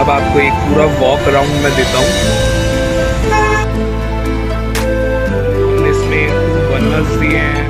अब आपको एक पूरा वॉक अराउंड में देता हूँ। इसमें बनर्स दिए हैं।